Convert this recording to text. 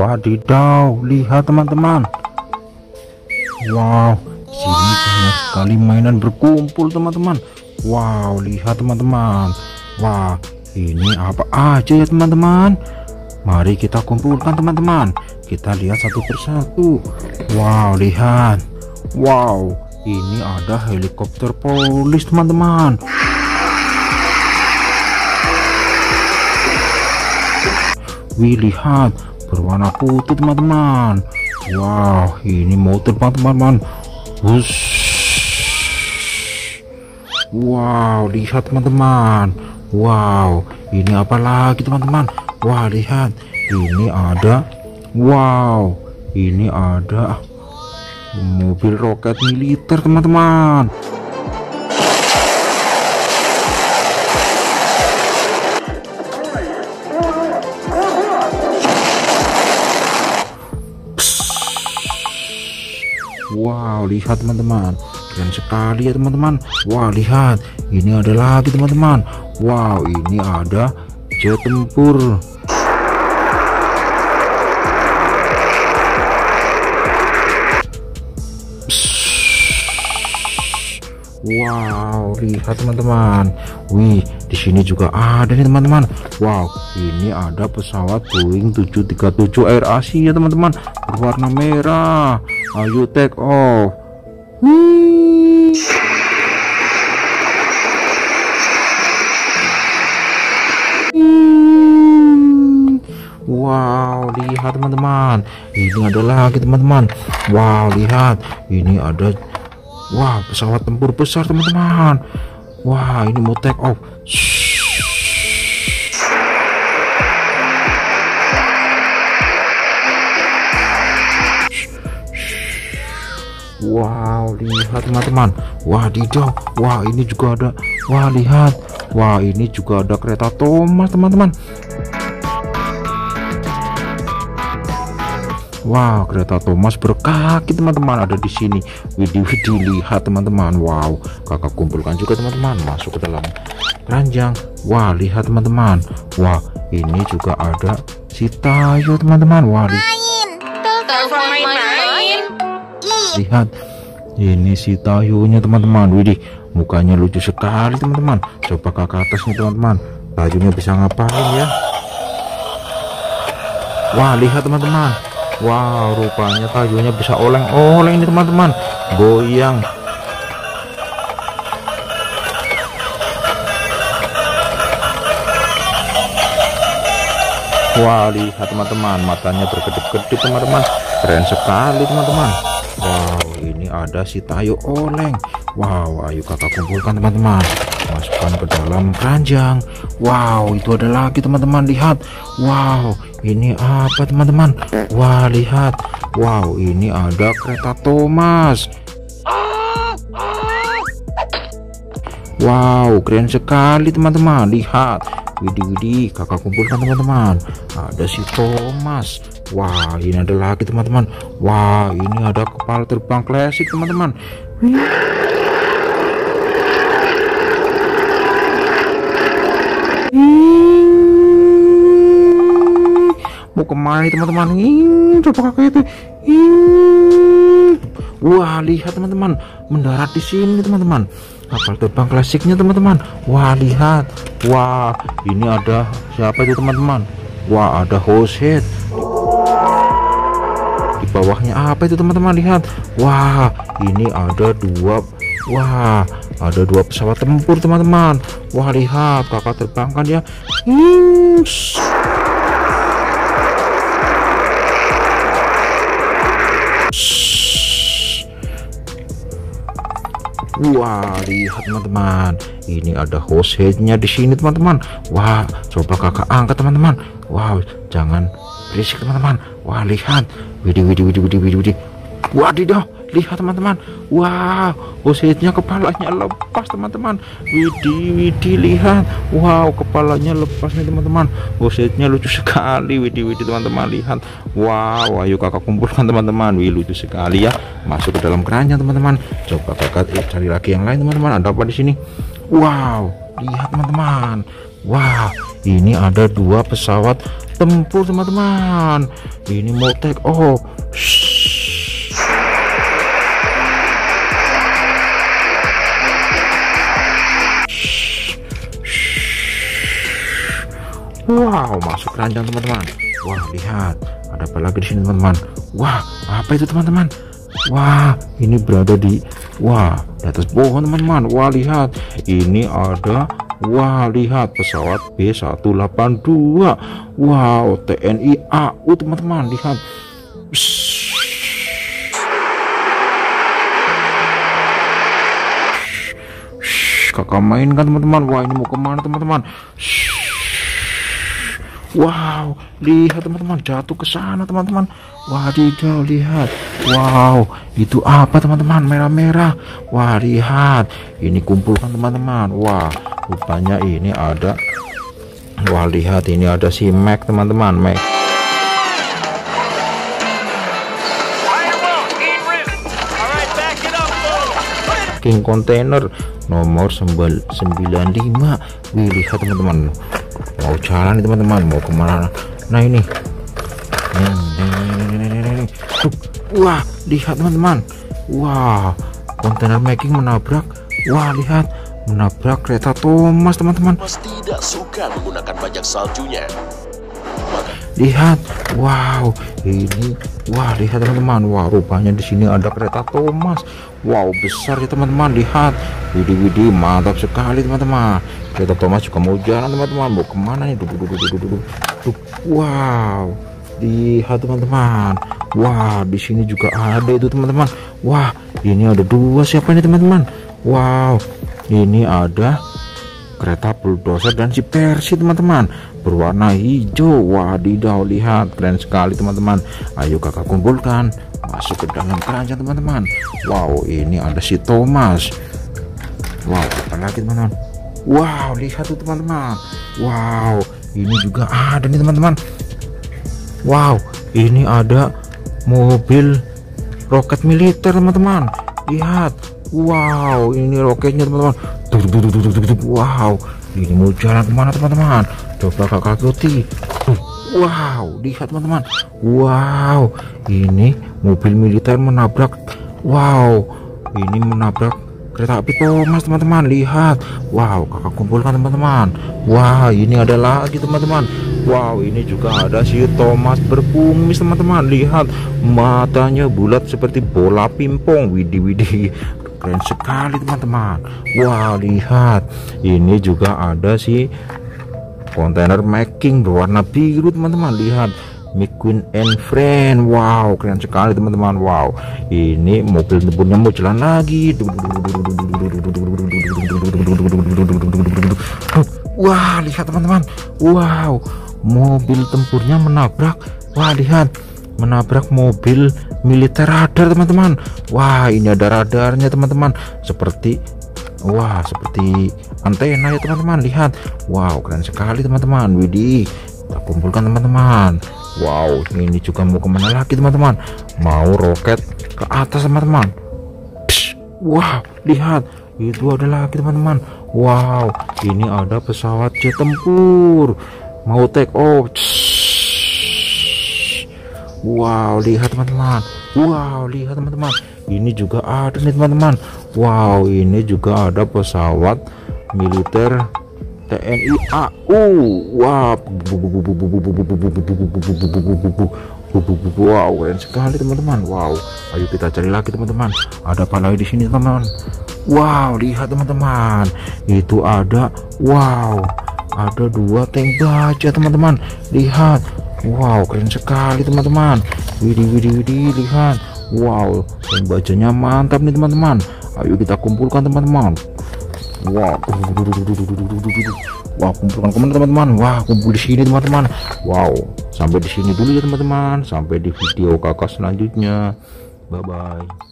Wadidaw, lihat teman-teman. Wow, sini banyak sekali mainan berkumpul teman-teman. Wow, lihat teman-teman. Wah, ini apa aja ya teman-teman? Mari kita kumpulkan teman-teman. Kita lihat satu persatu. Wow, lihat. Wow, ini ada helikopter polis teman-teman. Wih, lihat berwarna putih teman-teman. Wow, ini motor teman-teman. Wow, lihat teman-teman. Wow, ini apa lagi teman-teman? Wah, lihat. Ini ada Wow, ini ada mobil roket militer teman-teman. Wow, lihat teman-teman. Keren sekali ya teman-teman. Wah, lihat. Ini ada lagi teman-teman. Wow, ini ada jet tempur. Wow, lihat teman-teman. Wih, di sini juga ada nih teman-teman. Wow, ini ada pesawat Boeing 737 Air Asia teman-teman, berwarna merah. Ayo take off. Wih. Wow, lihat teman-teman. Ini ada lagi teman-teman. Wow, lihat. Ini ada Wah, pesawat tempur besar teman-teman. Wah, ini mau take off. Wow, lihat teman-teman. Wah, dido. Wah, ini juga ada. Wah, lihat. Wah, ini juga ada kereta Thomas, teman-teman. Wow, kereta Thomas berkaki teman-teman ada di sini. Widih widih lihat teman-teman. Wow, kakak kumpulkan juga teman-teman masuk ke dalam keranjang. Wah, lihat teman-teman. Wah, ini juga ada si Tayo teman-teman. Wah, li lihat ini si Tayunya teman-teman. Widih, mukanya lucu sekali teman-teman. Coba kakak atasnya teman-teman. Tayunya bisa ngapain ya? Wah, lihat teman-teman Wow rupanya kayunya bisa oleng-oleng ini teman-teman. Goyang. Wah lihat teman-teman. Matanya berkedip-kedip teman-teman. Keren sekali teman-teman. Wow ini ada si tayo oleng. Wow ayo kakak kumpulkan teman-teman. Masukkan ke dalam keranjang Wow itu ada lagi teman-teman. Lihat. Wow ini apa teman-teman? Wah lihat. Wow ini ada kereta Thomas. Wow keren sekali teman-teman. Lihat. Widih widih kakak kumpulkan teman-teman. Ada si Thomas. Wah ini ada lagi teman-teman. Wah ini ada kepala terbang klasik teman-teman mau ke mana teman-teman? Ini coba kakak itu. Ini. wah lihat teman-teman. Mendarat di sini teman-teman. Kapal terbang klasiknya teman-teman. Wah lihat. Wah ini ada siapa itu teman-teman? Wah ada host head di bawahnya apa itu teman-teman? Lihat. Wah ini ada dua wah ada dua pesawat tempur teman-teman. Wah lihat. Kakak terbangkan ya. Hmm. Wah, lihat teman-teman. Ini ada hose headnya di sini teman-teman. Wah, coba kakak angkat teman-teman. Wow, jangan berisik teman-teman. Wah, lihat. Widih, widih, widih, widih, widih, widih. Wadidaw, lihat teman-teman. Wow hosenya kepalanya lepas teman-teman. Widih widih lihat. Wow kepalanya lepas nih teman-teman. Hosenya lucu sekali widih widih teman-teman. Lihat. Wow ayo kakak kumpulkan teman-teman. Wih lucu sekali ya. Masuk ke dalam keranjang teman-teman. Coba kakak eh, cari lagi yang lain teman-teman. Ada apa di sini? Wow lihat teman-teman. Wow ini ada dua pesawat tempur teman-teman. Ini mau take off Wow, masuk keranjang teman-teman. Wah, lihat, ada apa lagi di sini teman-teman? Wah, apa itu teman-teman? Wah, ini berada di wah, di atas pohon teman-teman. Wah, lihat, ini ada wah, lihat pesawat B182. Wow, TNI AU teman-teman, lihat. kakak main kan teman-teman wah ini mau ke mana teman-teman Wow, lihat teman-teman jatuh ke sana teman-teman. Wadidaw, lihat. Wow, itu apa teman-teman? Merah-merah. Wah, lihat. Ini kumpulkan teman-teman. Wah, rupanya ini ada. Wah, lihat ini ada si Mac teman-teman. Mac. King container nomor 95 Wih, lihat teman-teman mau jalan nih teman-teman. Mau ke mana? Nah ini. Wah lihat teman-teman. Wah kontainer making menabrak. Wah lihat. Menabrak kereta Thomas teman-teman. Tidak suka menggunakan banyak saljunya lihat. Wow. Ini wah lihat teman-teman. Wah rupanya di sini ada kereta Thomas. Wow besar ya teman-teman. Lihat. Widi Widi mantap sekali teman-teman. Kereta Thomas juga mau jalan teman-teman. Mau ke mana nih duduk duduk duduk duduk duduk wow. Lihat teman-teman. Wah di sini juga ada itu teman-teman. Wah ini ada dua. Siapa ini teman-teman? Wow. Ini ada kereta bulldozer dan si Persi teman-teman. Berwarna hijau. Wadidaw lihat. Keren sekali teman-teman. Ayo kakak kumpulkan. Masuk ke dalam keranjang teman-teman. Wow ini ada si Thomas. Wow apa lagi teman-teman? Wow lihat tuh teman-teman. Wow ini juga ada nih teman-teman. Wow ini ada mobil roket militer teman-teman. Lihat. Wow ini roketnya teman-teman wow. Ini mau jalan ke mana teman-teman? Coba kakak ikuti wow. Lihat teman-teman. Wow. Ini mobil militer menabrak. Wow. Ini menabrak kereta api Thomas teman-teman. Lihat. Wow kakak kumpulkan teman-teman. Wah ini ada lagi teman-teman. Wow ini juga ada si Thomas berkumis teman-teman. Lihat matanya bulat seperti bola pimpong widih widih keren sekali teman-teman. Wah lihat. Ini juga ada si kontainer making berwarna biru teman-teman. Lihat. McQueen and Friend. Wow keren sekali teman-teman. Wow. Ini mobil tempurnya mau jalan lagi. Wah lihat teman-teman. Wow mobil tempurnya menabrak. Wah lihat. Menabrak mobil militer radar teman-teman. Wah ini ada radarnya teman-teman. Seperti wah seperti antena ya teman-teman. Lihat. Wow keren sekali teman-teman. Widih kita kumpulkan teman-teman. Wow ini juga mau ke mana lagi teman-teman? Mau roket ke atas teman-teman. Wow lihat. Itu ada lagi teman-teman. Wow ini ada pesawat jet tempur. Mau take off Wow lihat teman-teman Wow lihat teman-teman ini juga ada nih teman-teman Wow ini juga ada pesawat militer TNI AU Wow Wow keren sekali teman-teman Wow ayo kita cari lagi teman-teman ada apa lagi di sini teman-teman Wow lihat teman-teman itu ada Wow ada dua tank baja teman-teman lihat Wow keren sekali teman-teman. Widih widih widih lihat. Wow yang bacanya mantap nih teman-teman. Ayo kita kumpulkan teman-teman. Wow. Wah kumpulkan ke mana teman-teman? Wah kumpul di sini teman-teman. Wow sampai di sini dulu ya teman-teman. Sampai di video kakak selanjutnya. Bye bye